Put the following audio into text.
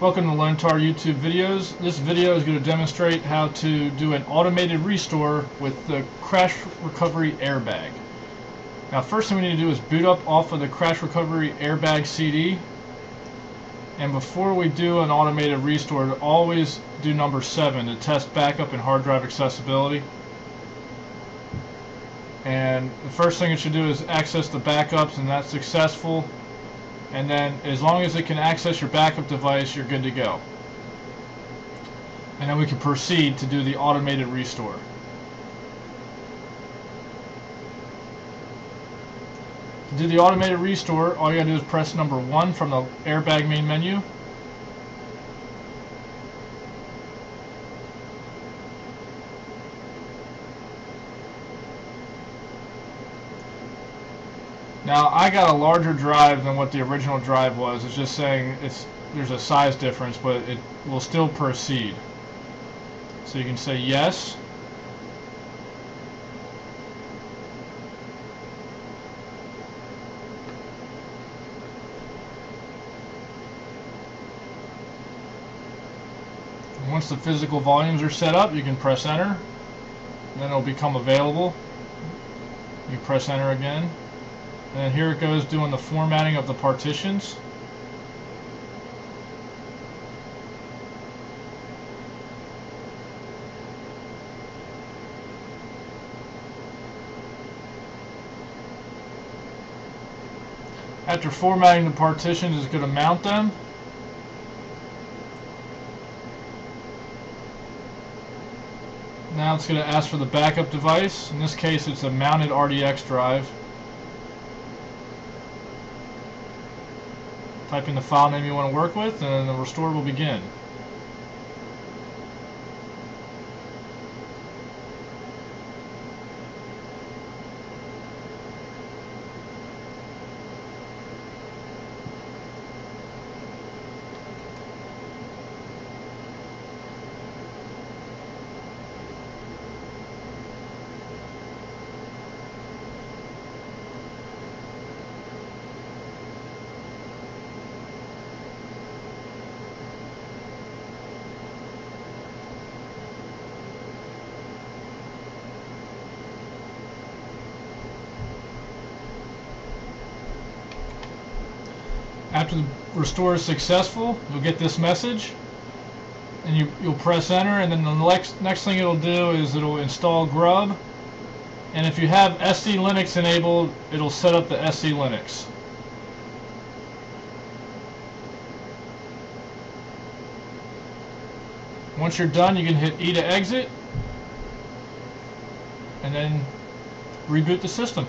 Welcome to Lonetar YouTube videos. This video is going to demonstrate how to do an automated restore with the crash recovery AIR-BAG. Now first thing we need to do is boot up off of the crash recovery AIR-BAG CD. And before we do an automated restore, always do number 7 to test backup and hard drive accessibility. And the first thing it should do is access the backups and that's successful and then as long as it can access your backup device you're good to go. And then we can proceed to do the automated restore. To do the automated restore all you gotta do is press number one from the AIR-BAG main menu Now I got a larger drive than what the original drive was. It's just saying it's there's a size difference, but it will still proceed. So you can say yes. Once the physical volumes are set up, you can press enter. Then it'll become available. You press enter again. And here it goes doing the formatting of the partitions. After formatting the partitions, it's going to mount them. Now it's going to ask for the backup device. In this case, it's a mounted RDX drive. Type in the file name you want to work with and the restore will begin. After the restore is successful, you'll get this message and you, you'll press enter and then the next, next thing it'll do is it'll install Grub and if you have SELinux enabled, it'll set up the SELinux. Once you're done, you can hit E to exit and then reboot the system.